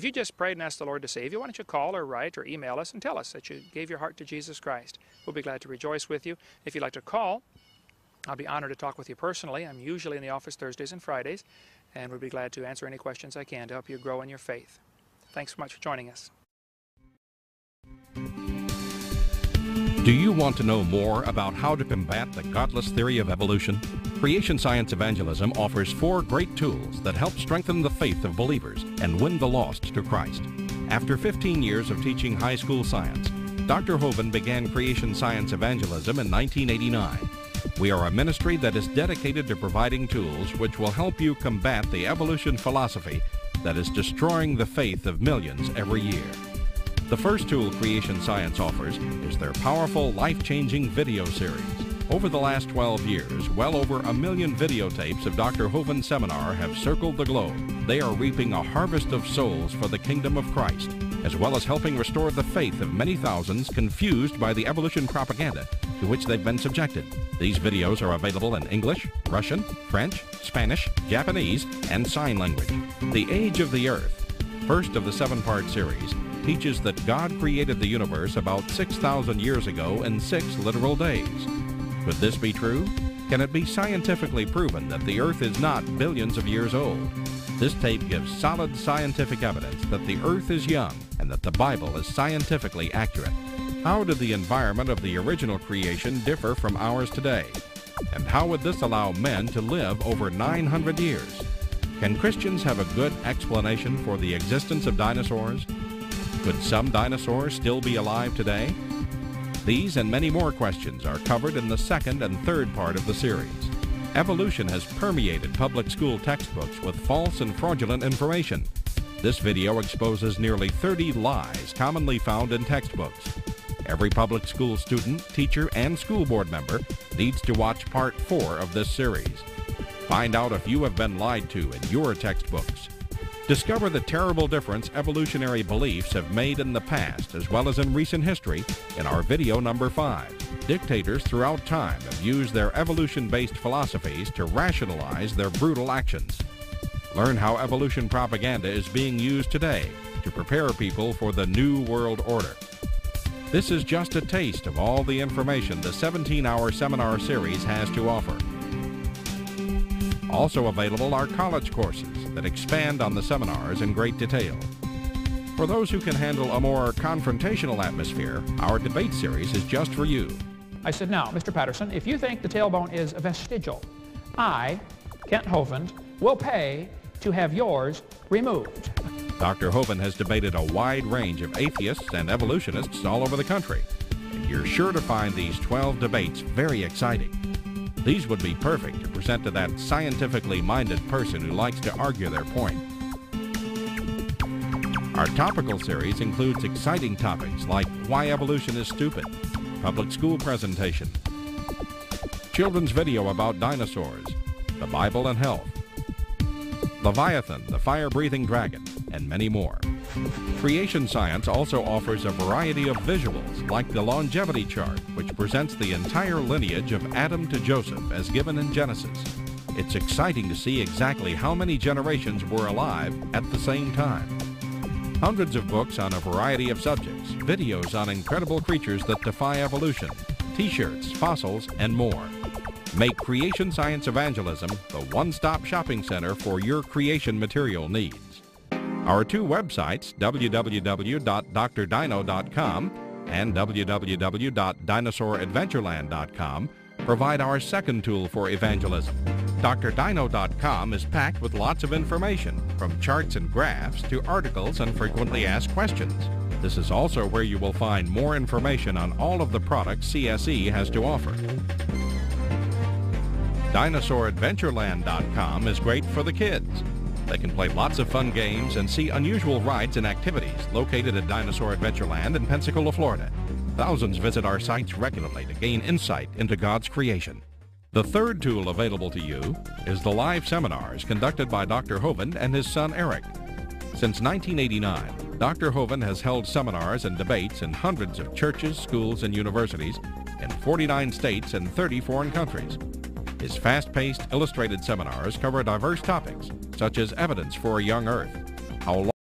If you just prayed and asked the Lord to save you, why don't you call or write or email us and tell us that you gave your heart to Jesus Christ? We'll be glad to rejoice with you. If you'd like to call, I'll be honored to talk with you personally. I'm usually in the office Thursdays and Fridays, and we'd be glad to answer any questions I can to help you grow in your faith. Thanks so much for joining us. Do you want to know more about how to combat the godless theory of evolution? Creation Science Evangelism offers four great tools that help strengthen the faith of believers and win the lost to Christ. After 15 years of teaching high school science, Dr. Hovind began Creation Science Evangelism in 1989. We are a ministry that is dedicated to providing tools which will help you combat the evolution philosophy that is destroying the faith of millions every year. The first tool Creation Science offers is their powerful, life-changing video series. Over the last 12 years, well over a million videotapes of Dr. Hovind's seminar have circled the globe. They are reaping a harvest of souls for the kingdom of Christ, as well as helping restore the faith of many thousands confused by the evolution propaganda to which they've been subjected. These videos are available in English, Russian, French, Spanish, Japanese, and sign language. The Age of the Earth, first of the seven-part series, teaches that God created the universe about 6,000 years ago in six literal days. Could this be true? Can it be scientifically proven that the Earth is not billions of years old? This tape gives solid scientific evidence that the Earth is young and that the Bible is scientifically accurate. How did the environment of the original creation differ from ours today? And how would this allow men to live over 900 years? Can Christians have a good explanation for the existence of dinosaurs? Could some dinosaurs still be alive today? These and many more questions are covered in the second and third part of the series. Evolution has permeated public school textbooks with false and fraudulent information. This video exposes nearly 30 lies commonly found in textbooks. Every public school student, teacher, and school board member needs to watch part four of this series. Find out if you have been lied to in your textbooks. Discover the terrible difference evolutionary beliefs have made in the past as well as in recent history in our video number 5. Dictators throughout time have used their evolution-based philosophies to rationalize their brutal actions. Learn how evolution propaganda is being used today to prepare people for the New World Order. This is just a taste of all the information the 17-hour seminar series has to offer. Also available are college courses that expand on the seminars in great detail. For those who can handle a more confrontational atmosphere, our debate series is just for you. I said, now, Mr. Patterson, if you think the tailbone is vestigial, I, Kent Hovind, will pay to have yours removed. Dr. Hovind has debated a wide range of atheists and evolutionists all over the country. And you're sure to find these 12 debates very exciting. These would be perfect to present to that scientifically minded person who likes to argue their point. Our topical series includes exciting topics like why evolution is stupid, public school presentation, children's video about dinosaurs, the Bible and health, Leviathan, the fire-breathing dragon, and many more. Creation Science also offers a variety of visuals, like the longevity chart, which presents the entire lineage of Adam to Joseph as given in Genesis. It's exciting to see exactly how many generations were alive at the same time. Hundreds of books on a variety of subjects, videos on incredible creatures that defy evolution, t-shirts, fossils, and more. Make Creation Science Evangelism the one-stop shopping center for your creation material needs. Our two websites, www.drdino.com and www.dinosauradventureland.com, provide our second tool for evangelism. DrDino.com is packed with lots of information, from charts and graphs to articles and frequently asked questions. This is also where you will find more information on all of the products CSE has to offer. DinosaurAdventureland.com is great for the kids. They can play lots of fun games and see unusual rides and activities located at Dinosaur Adventureland in Pensacola, Florida. Thousands visit our sites regularly to gain insight into God's creation. The third tool available to you is the live seminars conducted by Dr. Hovind and his son Eric. Since 1989, Dr. Hovind has held seminars and debates in hundreds of churches, schools, and universities in 49 states and 30 foreign countries. His fast-paced, illustrated seminars cover diverse topics, such as evidence for a young Earth, how